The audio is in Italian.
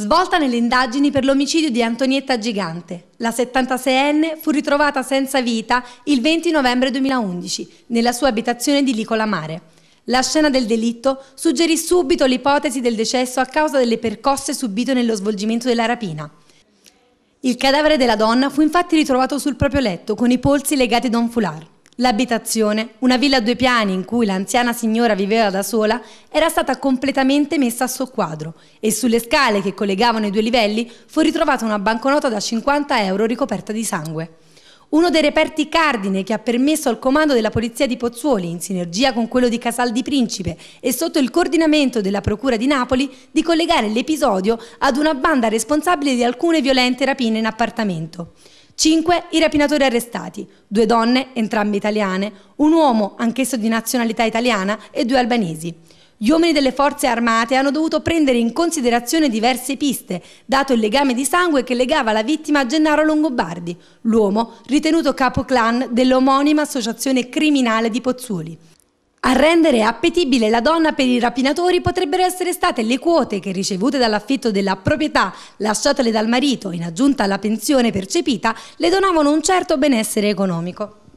Svolta nelle indagini per l'omicidio di Antonietta Gigante. La 76enne fu ritrovata senza vita il 20 novembre 2011 nella sua abitazione di Licola Mare. La scena del delitto suggerì subito l'ipotesi del decesso a causa delle percosse subite nello svolgimento della rapina. Il cadavere della donna fu infatti ritrovato sul proprio letto con i polsi legati da un foulard. L'abitazione, una villa a due piani in cui l'anziana signora viveva da sola, era stata completamente messa a soqquadro e sulle scale che collegavano i due livelli fu ritrovata una banconota da 50 euro ricoperta di sangue. Uno dei reperti cardine che ha permesso al comando della Polizia di Pozzuoli, in sinergia con quello di Casal di Principe e sotto il coordinamento della Procura di Napoli, di collegare l'episodio ad una banda responsabile di alcune violente rapine in appartamento. Cinque i rapinatori arrestati, due donne, entrambe italiane, un uomo, anch'esso di nazionalità italiana, e due albanesi. Gli uomini delle forze armate hanno dovuto prendere in considerazione diverse piste, dato il legame di sangue che legava la vittima a Gennaro Longobardi, l'uomo ritenuto capo clan dell'omonima associazione criminale di Pozzuoli. A rendere appetibile la donna per i rapinatori potrebbero essere state le quote che ricevute dall'affitto della proprietà lasciatole dal marito in aggiunta alla pensione percepita le donavano un certo benessere economico.